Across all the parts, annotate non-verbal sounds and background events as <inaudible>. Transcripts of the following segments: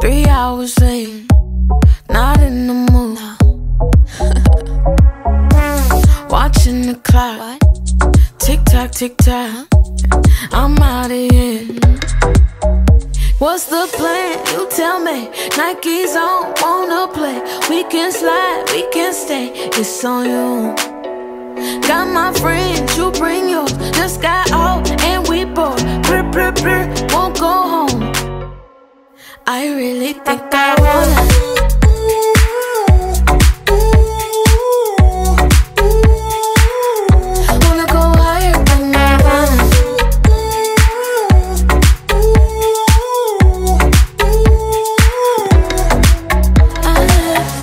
Three hours late, not in the mood. <laughs> Watching the clock, tick tock, tick tock. I'm out of here. What's the plan? You tell me. Nike's on, wanna play. We can slide, we can stay. It's on you. Got my friends, you bring yours. Just got all. Really think I wanna. Wanna go higher than Nirvana. Ah,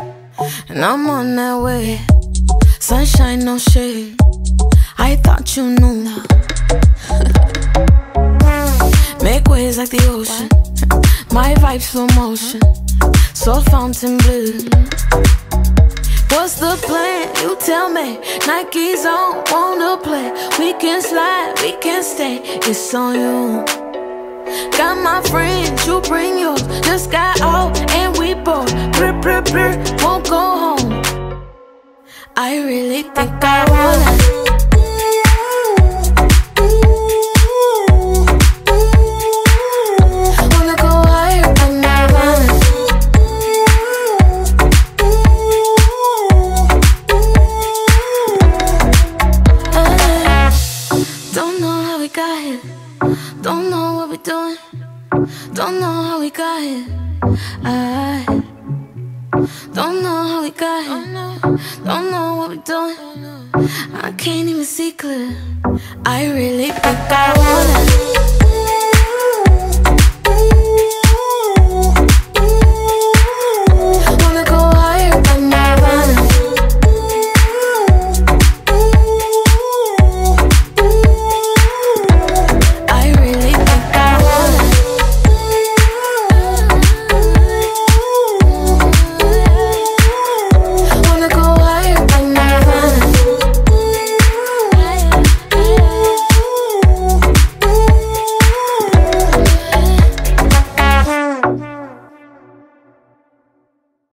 And I'm on that way. Sunshine, no shade. I thought you knew. <laughs> Make waves like the ocean. My vibes slow motion. so Fontainebleau. What's the plan? You tell me. Nike's on, wanna play. We can slide, we can stay. It's on you. Got my friends, you bring yours. Just got out and we bored. Brr, brr, brr, won't go home. I really think I. Wanna Don't know what we're doing. Don't know how we got here. I don't know how we got here. Don't know what we're doing. I can't even see clear. I really think I wanna.